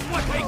is what they.